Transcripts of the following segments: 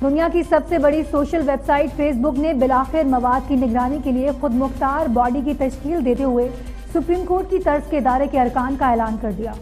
दुनिया की सबसे बड़ी सोशल वेबसाइट फेसबुक ने बिलाखिर मवाद की निगरानी के लिए खुद मुख्तार बॉडी की तश्कील देते हुए सुप्रीम कोर्ट की तर्ज के इदारे के अरकान का ऐलान कर दिया।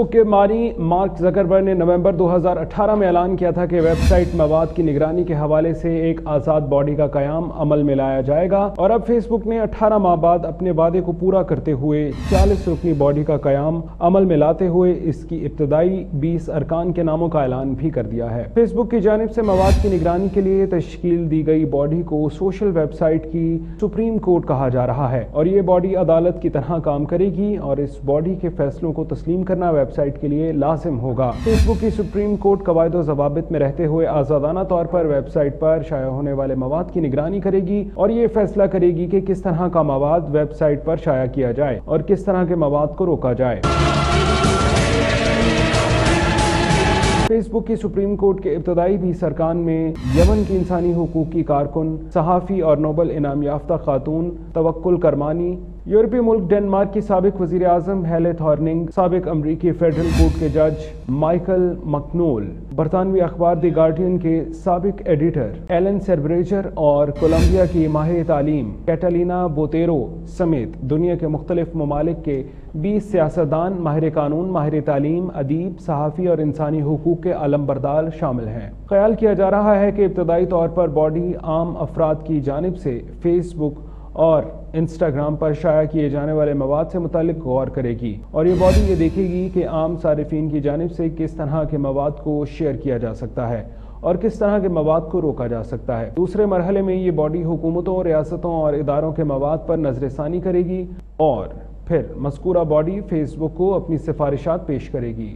फेसबुक के मारी मार्क जकरबर्ग ने नवंबर 2018 में ऐलान किया था कि वेबसाइट मवाद की निगरानी के हवाले से एक आज़ाद बॉडी का क्याम अमल में लाया जाएगा और अब फेसबुक ने 18 माह बाद अपने वादे को पूरा करते हुए 40 रुकनी बॉडी का क्याम अमल में लाते हुए इसकी इब्तदाई 20 अरकान के नामों का ऐलान भी कर दिया है। फेसबुक की जानब से मवाद की निगरानी के लिए तश्कील दी गई बॉडी को सोशल वेबसाइट की सुप्रीम कोर्ट कहा जा रहा है और ये बॉडी अदालत की तरह काम करेगी और इस बॉडी के फैसलों को तस्लीम करना करना वेबसाइट के लिए लाजिम होगा। फेसबुक की सुप्रीम कोर्ट कवायद जवाबित में रहते हुए आज़ादाना तौर पर वेबसाइट पर शाया होने वाले मवाद की निगरानी करेगी और ये फैसला करेगी कि किस तरह का मवाद वेबसाइट पर शाया किया जाए और किस तरह के मवाद को रोका जाए। फेसबुक की सुप्रीम कोर्ट के इब्तदाई भी सरकार में यमन की इंसानी हकूक की कारकुन, सहाफ़ी और नोबल इनाम याफ्ता खातून तवक्ल करमानी यूरोपीय मुल्क डेनमार्क की सबक वजी अजम हेलेथ हॉर्निंग, सबक अमरीकी फेडरल कोर्ट के जज माइकल मकनोल, बरतानवी अखबार द गार्डियन के सबक एडिटर एलन सरब्रेजर और कोलम्बिया की माहिर तालीम कैटलिना बोतेरो समेत दुनिया के मुख्तलिफ़ ममालिक के बीस सियासतदान, माहिर कानून, माहिर तालीम, अदीब, सहाफ़ी और इंसानी हकूक़ के अलम बरदार शामिल हैं। ख्याल किया जा रहा है कि इब्तदाई तौर पर बॉडी आम अफराद की जानब से फेसबुक और इंस्टाग्राम पर शाया किए जाने वाले मवाद से मुतल गौर करेगी। और ये बॉडी ये देखेगी कि आम सार्फिन की जानब से किस तरह के मवाद को शेयर किया जा सकता है और किस तरह के मवाद को रोका जा सकता है। दूसरे मरहले में ये बॉडी हुकूमतों, रियासतों और इदारों के मवाद पर नजरसानी करेगी और फिर मस्कूरा बॉडी फेसबुक को अपनी सिफारिशात पेश करेगी।